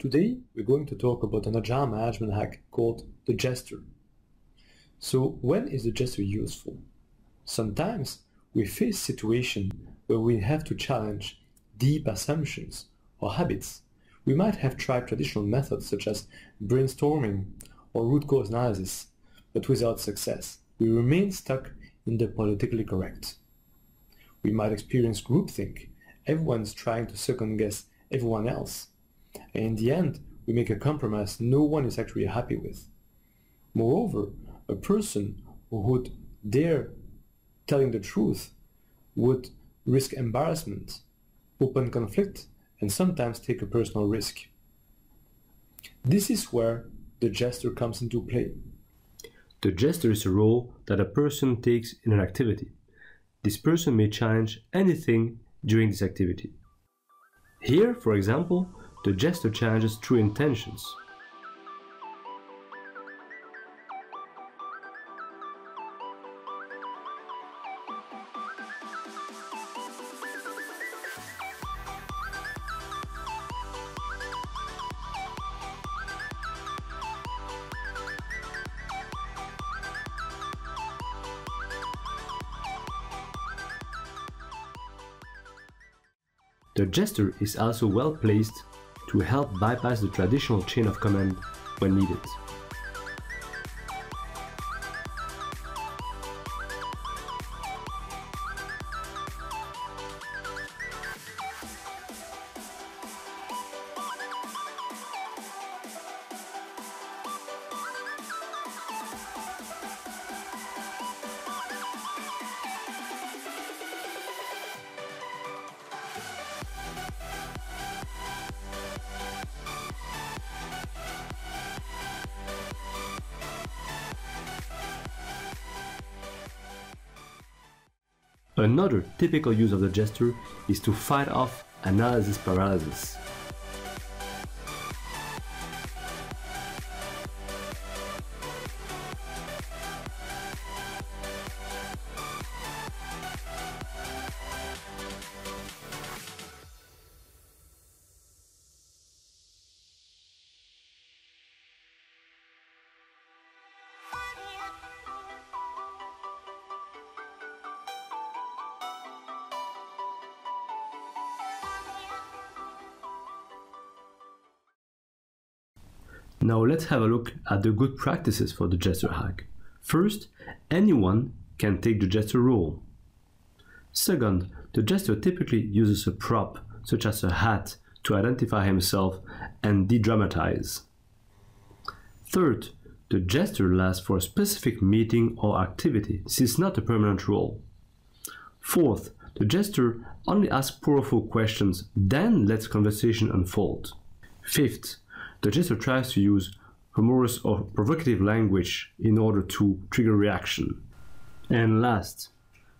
Today we're going to talk about an agile management hack called the Jester. So when is the Jester useful? Sometimes we face situations where we have to challenge deep assumptions or habits. We might have tried traditional methods such as brainstorming or root cause analysis, but without success. We remain stuck in the politically correct. We might experience groupthink. Everyone's trying to second guess everyone else and in the end, we make a compromise no one is actually happy with. Moreover, a person who would dare telling the truth would risk embarrassment, open conflict, and sometimes take a personal risk. This is where the jester comes into play. The jester is a role that a person takes in an activity. This person may challenge anything during this activity. Here, for example, the jester challenges true intentions. The jester is also well placed to help bypass the traditional chain of command when needed. Another typical use of the jester is to fight off analysis paralysis. Now let's have a look at the good practices for the Jester hack. First, anyone can take the Jester role. Second, the Jester typically uses a prop, such as a hat, to identify himself and de-dramatize. Third, the Jester lasts for a specific meeting or activity. Is not a permanent role. Fourth, the Jester only asks powerful questions, then lets conversation unfold. Fifth, the jester tries to use humorous or provocative language in order to trigger reaction. And last,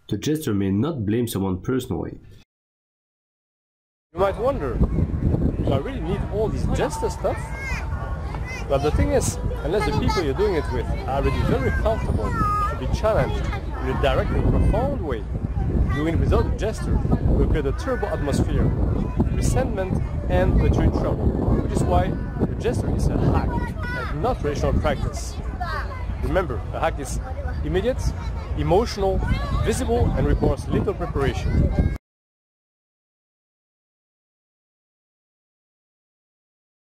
the jester may not blame someone personally. You might wonder, do I really need all this jester stuff? But the thing is, unless the people you're doing it with are already very comfortable to be challenged in a direct and profound way, doing it without a jester will create a terrible atmosphere, resentment, and in trouble, which is why jester is a hack and not traditional practice. Remember, a hack is immediate, emotional, visible, and requires little preparation.